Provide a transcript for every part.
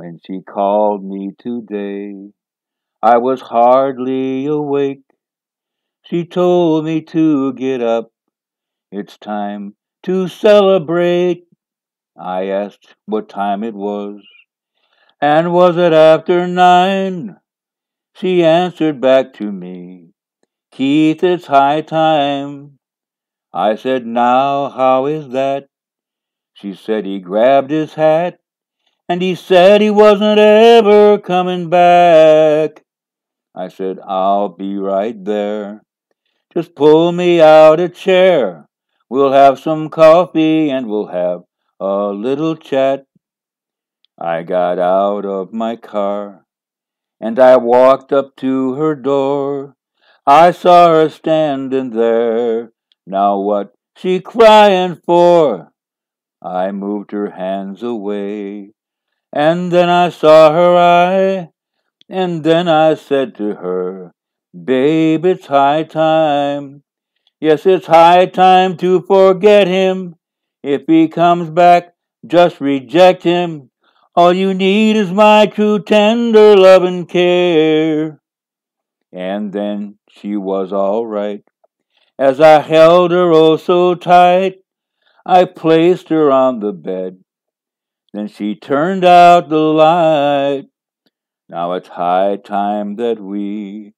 When she called me today, I was hardly awake. She told me to get up. It's time to celebrate. I asked what time it was, and was it after nine? She answered back to me, Keith, it's high time. I said, Now, how is that? She said he grabbed his hat and he said he wasn't ever coming back. I said, I'll be right there. Just pull me out a chair. We'll have some coffee and we'll have a little chat. I got out of my car and I walked up to her door. I saw her standing there. Now what she crying for? I moved her hands away. And then I saw her eye. And then I said to her, Babe, it's high time. Yes, it's high time to forget him. If he comes back, just reject him. All you need is my true tender love and care. And then she was all right. As I held her oh so tight, I placed her on the bed. Then she turned out the light. Now it's high time that we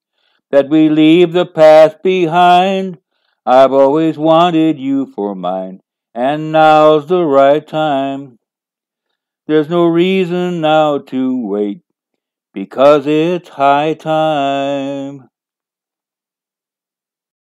that we leave the past behind. I've always wanted you for mine, and now's the right time. There's no reason now to wait, because it's high time.